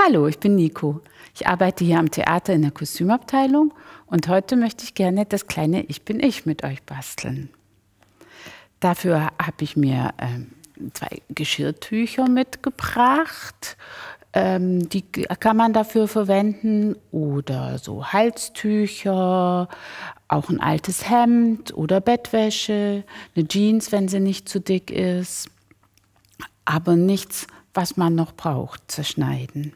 Hallo, ich bin Nico. Ich arbeite hier am Theater in der Kostümabteilung und heute möchte ich gerne das kleine Ich bin ich mit euch basteln. Dafür habe ich mir ähm, zwei Geschirrtücher mitgebracht. Ähm, die kann man dafür verwenden oder so Halstücher, auch ein altes Hemd oder Bettwäsche, eine Jeans, wenn sie nicht zu dick ist, aber nichts, was man noch braucht, zerschneiden.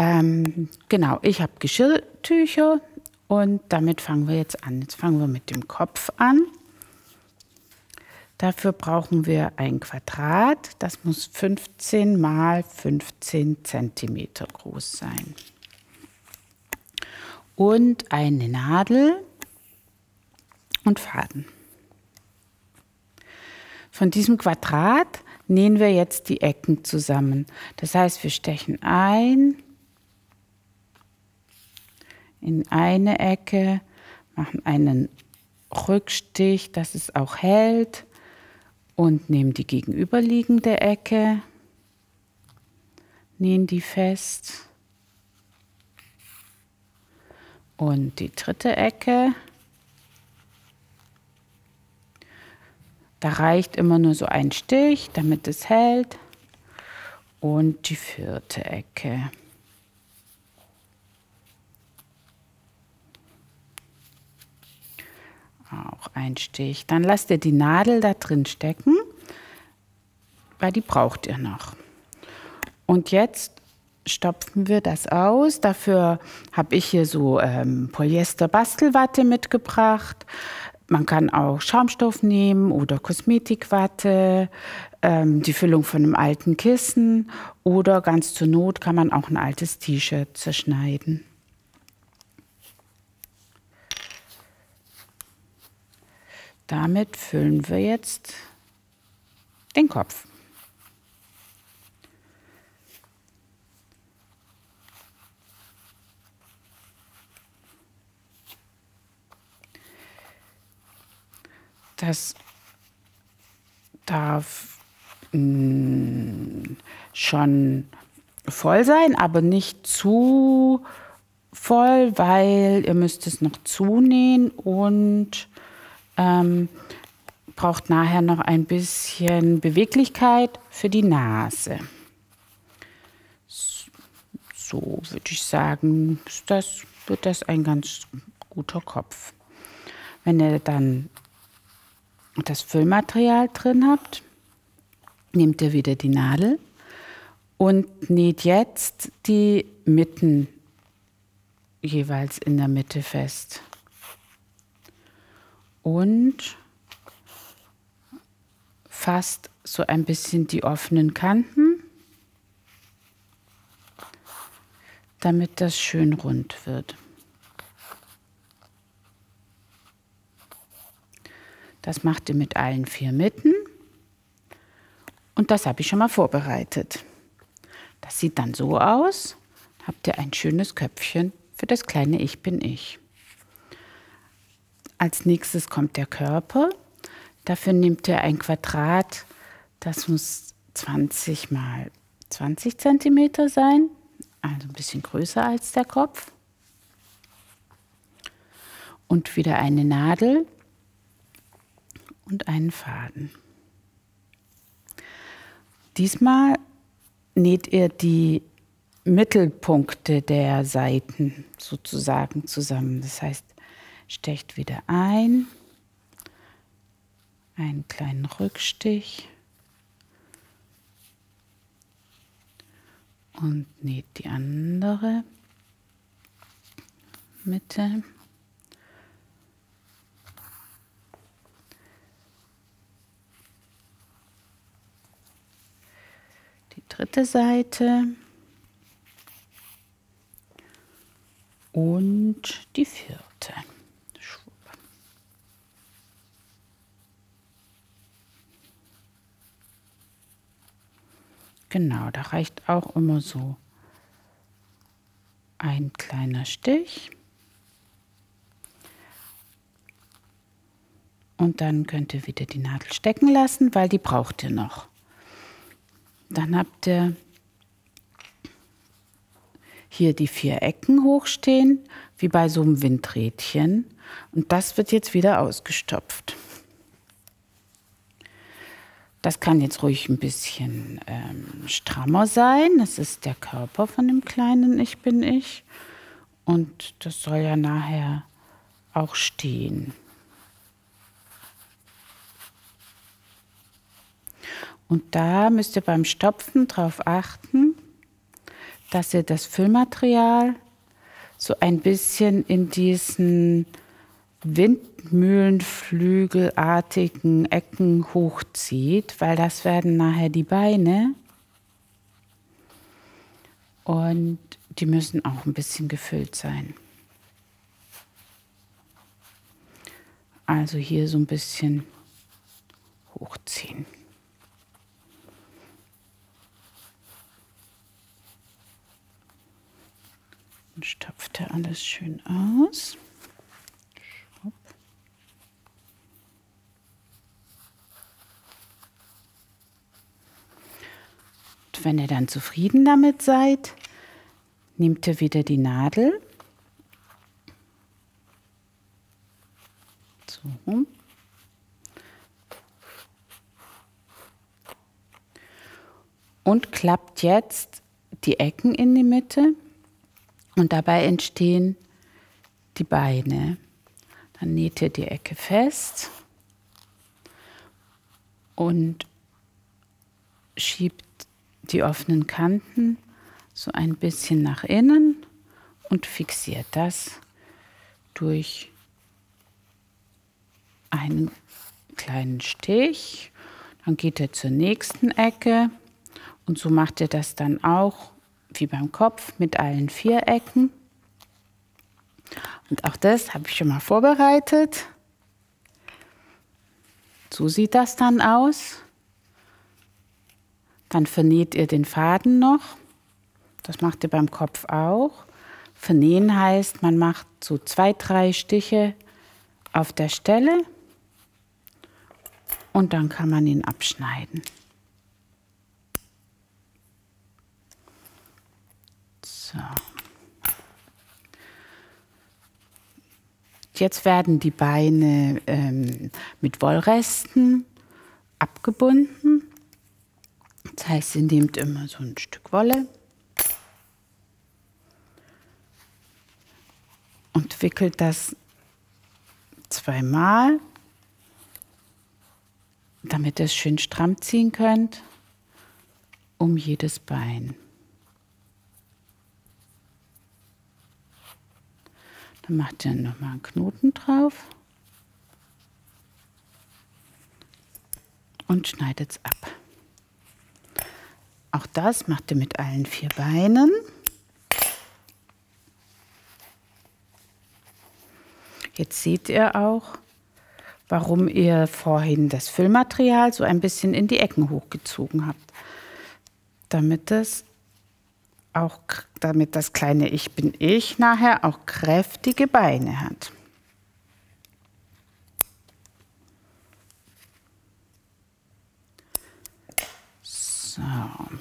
Ähm, genau, ich habe Geschirrtücher und damit fangen wir jetzt an. Jetzt fangen wir mit dem Kopf an. Dafür brauchen wir ein Quadrat. Das muss 15 mal 15 cm groß sein. Und eine Nadel und Faden. Von diesem Quadrat nähen wir jetzt die Ecken zusammen. Das heißt, wir stechen ein in eine Ecke, machen einen Rückstich, dass es auch hält und nehmen die gegenüberliegende Ecke, nähen die fest und die dritte Ecke. Da reicht immer nur so ein Stich, damit es hält. Und die vierte Ecke. Auch ein Stich. Dann lasst ihr die Nadel da drin stecken, weil die braucht ihr noch. Und jetzt stopfen wir das aus. Dafür habe ich hier so ähm, Polyester-Bastelwatte mitgebracht. Man kann auch Schaumstoff nehmen oder Kosmetikwatte, ähm, die Füllung von einem alten Kissen oder ganz zur Not kann man auch ein altes T-Shirt zerschneiden. Damit füllen wir jetzt den Kopf. Das darf mh, mm, schon voll sein, aber nicht zu voll, weil ihr müsst es noch zunähen und ähm, braucht nachher noch ein bisschen Beweglichkeit für die Nase. So würde ich sagen, das, wird das ein ganz guter Kopf. Wenn ihr dann das Füllmaterial drin habt, nehmt ihr wieder die Nadel und näht jetzt die Mitten jeweils in der Mitte fest und fast so ein bisschen die offenen Kanten, damit das schön rund wird. Das macht ihr mit allen vier Mitten und das habe ich schon mal vorbereitet. Das sieht dann so aus. Habt ihr ein schönes Köpfchen für das kleine Ich bin ich. Als nächstes kommt der Körper. Dafür nimmt er ein Quadrat, das muss 20 mal 20 cm sein, also ein bisschen größer als der Kopf. Und wieder eine Nadel und einen Faden. Diesmal näht ihr die Mittelpunkte der Seiten sozusagen zusammen. Das heißt, stecht wieder ein, einen kleinen Rückstich und näht die andere Mitte. Die dritte Seite und die vierte. Genau, da reicht auch immer so ein kleiner Stich. Und dann könnt ihr wieder die Nadel stecken lassen, weil die braucht ihr noch. Dann habt ihr hier die vier Ecken hochstehen, wie bei so einem Windrädchen. Und das wird jetzt wieder ausgestopft. Das kann jetzt ruhig ein bisschen ähm, strammer sein. Das ist der Körper von dem kleinen Ich bin ich. Und das soll ja nachher auch stehen. Und da müsst ihr beim Stopfen darauf achten, dass ihr das Füllmaterial so ein bisschen in diesen Windmühlenflügelartigen Ecken hochzieht, weil das werden nachher die Beine. Und die müssen auch ein bisschen gefüllt sein. Also hier so ein bisschen hochziehen. Dann stopft er alles schön aus. Wenn ihr dann zufrieden damit seid, nehmt ihr wieder die Nadel. So. Und klappt jetzt die Ecken in die Mitte und dabei entstehen die Beine. Dann näht ihr die Ecke fest und schiebt die offenen Kanten so ein bisschen nach innen und fixiert das durch einen kleinen Stich. Dann geht er zur nächsten Ecke und so macht ihr das dann auch wie beim Kopf mit allen vier Ecken. Und auch das habe ich schon mal vorbereitet. So sieht das dann aus. Dann vernäht ihr den Faden noch. Das macht ihr beim Kopf auch. Vernähen heißt, man macht so zwei, drei Stiche auf der Stelle und dann kann man ihn abschneiden. So. Jetzt werden die Beine ähm, mit Wollresten abgebunden. Das heißt, ihr nehmt immer so ein Stück Wolle und wickelt das zweimal, damit ihr es schön stramm ziehen könnt, um jedes Bein. Dann macht ihr nochmal einen Knoten drauf und schneidet es ab. Auch das macht ihr mit allen vier Beinen. Jetzt seht ihr auch, warum ihr vorhin das Füllmaterial so ein bisschen in die Ecken hochgezogen habt, damit es auch damit das kleine Ich bin ich nachher auch kräftige Beine hat. So.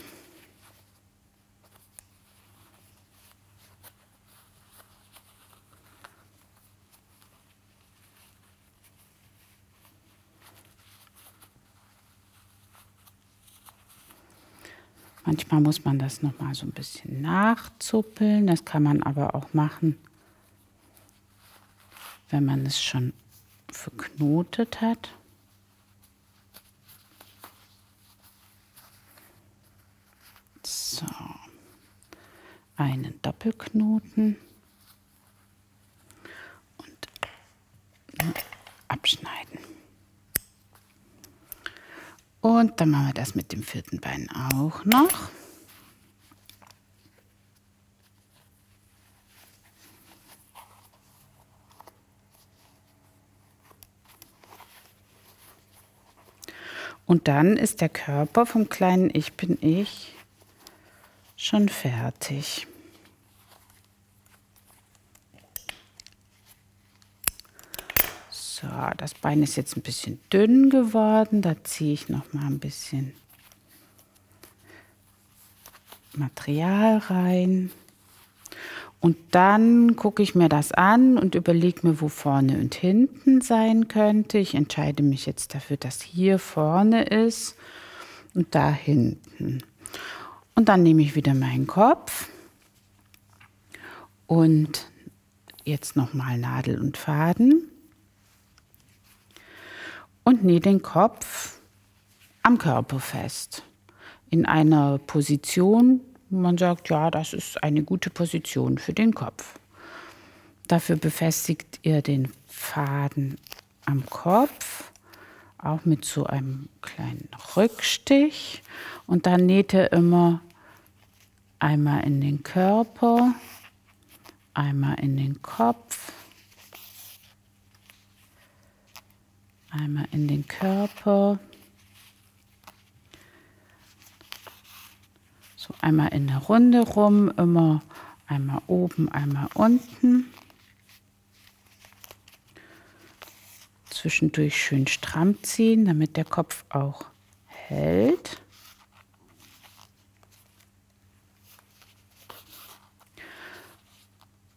Manchmal muss man das noch mal so ein bisschen nachzuppeln. Das kann man aber auch machen, wenn man es schon verknotet hat. So, einen Doppelknoten und abschneiden. Und dann machen wir das mit dem vierten Bein auch noch. Und dann ist der Körper vom kleinen Ich bin ich schon fertig. So, das Bein ist jetzt ein bisschen dünn geworden. Da ziehe ich noch mal ein bisschen Material rein. Und dann gucke ich mir das an und überlege mir, wo vorne und hinten sein könnte. Ich entscheide mich jetzt dafür, dass hier vorne ist und da hinten. Und dann nehme ich wieder meinen Kopf und jetzt nochmal Nadel und Faden und nähe den Kopf am Körper fest. In einer Position, man sagt, ja, das ist eine gute Position für den Kopf. Dafür befestigt ihr den Faden am Kopf, auch mit so einem kleinen Rückstich. Und dann näht ihr immer einmal in den Körper, einmal in den Kopf, einmal in den Körper, So einmal in der Runde rum, immer einmal oben, einmal unten. Zwischendurch schön stramm ziehen, damit der Kopf auch hält.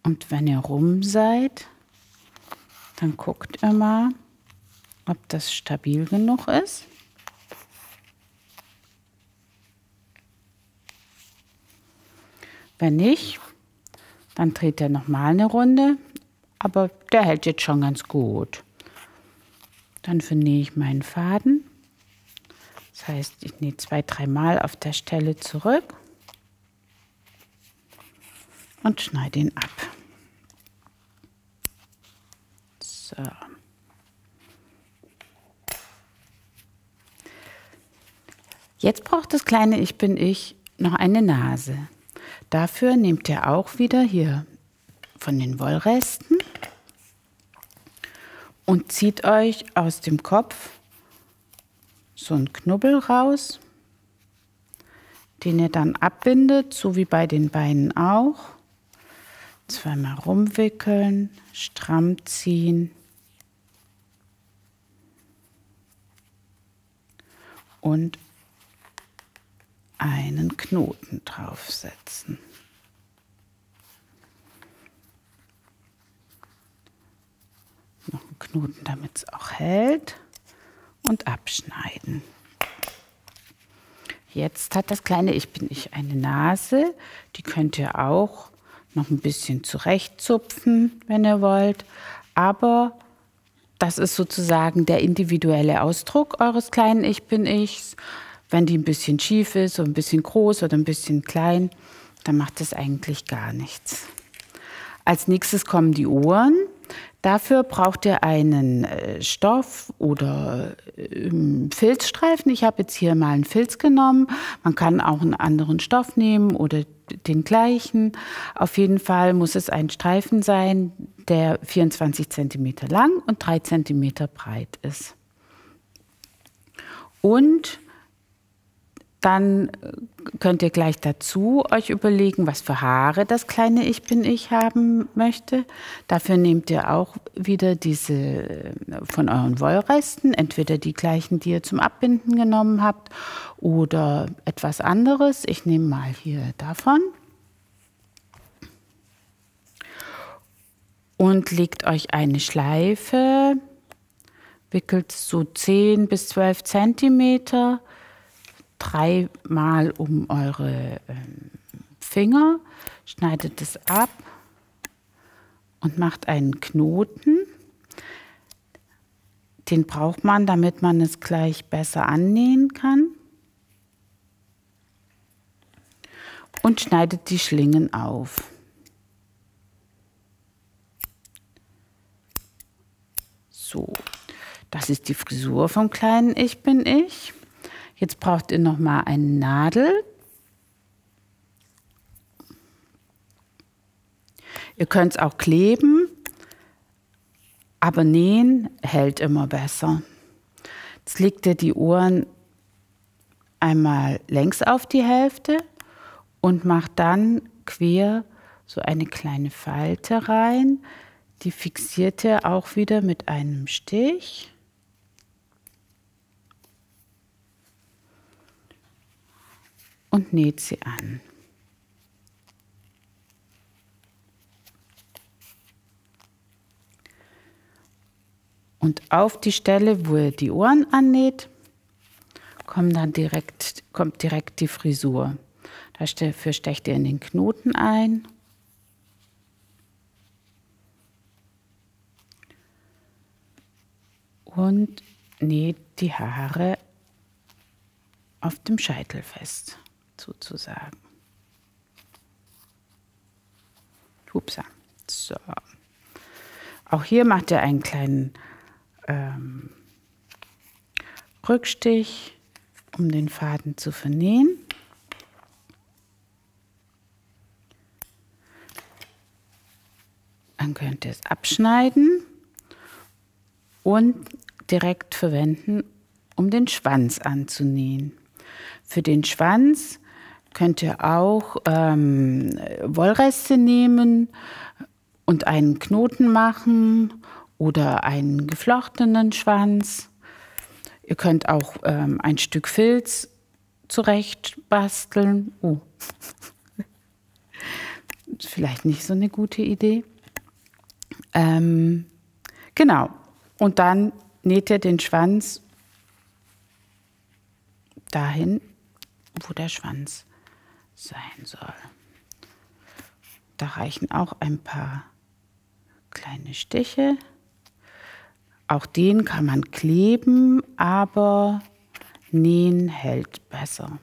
Und wenn ihr rum seid, dann guckt immer, ob das stabil genug ist. Wenn nicht, dann dreht er nochmal eine Runde, aber der hält jetzt schon ganz gut. Dann vernähe ich meinen Faden. Das heißt, ich nähe zwei, dreimal auf der Stelle zurück und schneide ihn ab. So. Jetzt braucht das kleine Ich bin ich noch eine Nase. Dafür nehmt ihr auch wieder hier von den Wollresten und zieht euch aus dem Kopf so einen Knubbel raus, den ihr dann abbindet, so wie bei den Beinen auch. Zweimal rumwickeln, stramm ziehen. Und einen Knoten draufsetzen. Noch einen Knoten, damit es auch hält und abschneiden. Jetzt hat das kleine Ich bin ich eine Nase. Die könnt ihr auch noch ein bisschen zurechtzupfen, wenn ihr wollt. Aber das ist sozusagen der individuelle Ausdruck eures kleinen Ich bin Ichs. Wenn die ein bisschen schief ist oder ein bisschen groß oder ein bisschen klein, dann macht das eigentlich gar nichts. Als nächstes kommen die Ohren. Dafür braucht ihr einen äh, Stoff oder ähm, Filzstreifen. Ich habe jetzt hier mal einen Filz genommen. Man kann auch einen anderen Stoff nehmen oder den gleichen. Auf jeden Fall muss es ein Streifen sein, der 24 cm lang und 3 cm breit ist. Und dann könnt ihr gleich dazu euch überlegen, was für Haare das kleine Ich bin ich haben möchte. Dafür nehmt ihr auch wieder diese äh, von euren Wollresten, entweder die gleichen, die ihr zum Abbinden genommen habt oder etwas anderes. Ich nehme mal hier davon. Und legt euch eine Schleife, wickelt so 10 bis 12 Zentimeter dreimal um eure ähm, Finger, schneidet es ab und macht einen Knoten. Den braucht man, damit man es gleich besser annähen kann. Und schneidet die Schlingen auf. So, das ist die Frisur vom kleinen Ich bin ich. Jetzt braucht ihr noch mal eine Nadel. Ihr könnt es auch kleben, aber nähen hält immer besser. Jetzt legt ihr die Ohren einmal längs auf die Hälfte und macht dann quer so eine kleine Falte rein. Die fixiert ihr auch wieder mit einem Stich. und näht sie an. Und auf die Stelle, wo ihr die Ohren annäht, kommt dann direkt, kommt direkt die Frisur. Dafür stecht ihr in den Knoten ein. Und näht die Haare auf dem Scheitel fest sozusagen. Hupsa. So. Auch hier macht er einen kleinen ähm, Rückstich, um den Faden zu vernähen. Dann könnt ihr es abschneiden und direkt verwenden, um den Schwanz anzunähen. Für den Schwanz könnt ihr auch ähm, Wollreste nehmen und einen Knoten machen oder einen geflochtenen Schwanz. Ihr könnt auch ähm, ein Stück Filz zurecht basteln. Oh. Vielleicht nicht so eine gute Idee. Ähm, genau. Und dann näht ihr den Schwanz dahin, wo der Schwanz sein soll. Da reichen auch ein paar kleine Stiche. Auch den kann man kleben, aber nähen hält besser.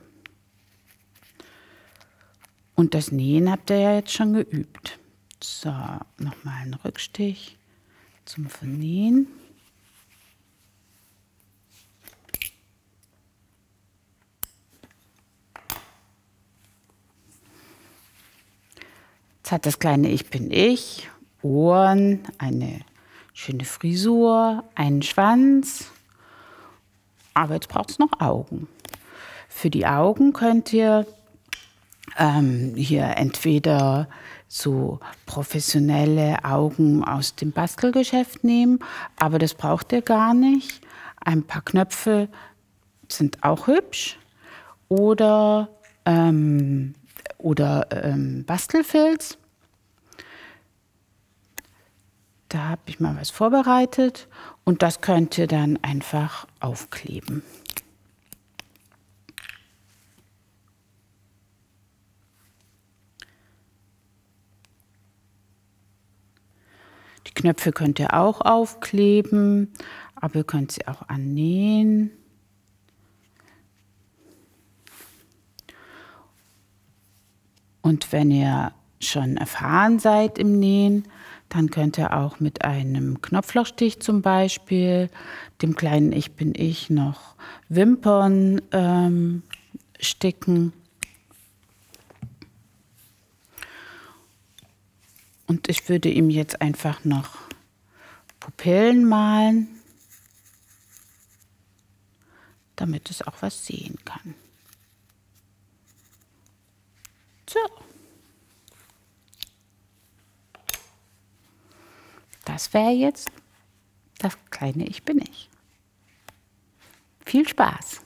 Und das Nähen habt ihr ja jetzt schon geübt. So, nochmal ein Rückstich zum Vernähen. Jetzt hat das kleine Ich bin ich, Ohren, eine schöne Frisur, einen Schwanz. Aber jetzt braucht es noch Augen. Für die Augen könnt ihr ähm, hier entweder so professionelle Augen aus dem Bastelgeschäft nehmen, aber das braucht ihr gar nicht. Ein paar Knöpfe sind auch hübsch. Oder, ähm, oder ähm, Bastelfilz. Da habe ich mal was vorbereitet und das könnt ihr dann einfach aufkleben. Die Knöpfe könnt ihr auch aufkleben, aber ihr könnt sie auch annähen. Und wenn ihr schon erfahren seid im Nähen, dann könnt ihr auch mit einem Knopflochstich zum Beispiel, dem kleinen Ich bin ich, noch Wimpern ähm, sticken. Und ich würde ihm jetzt einfach noch Pupillen malen, damit es auch was sehen kann. So. Das wäre jetzt das kleine Ich bin ich. Viel Spaß!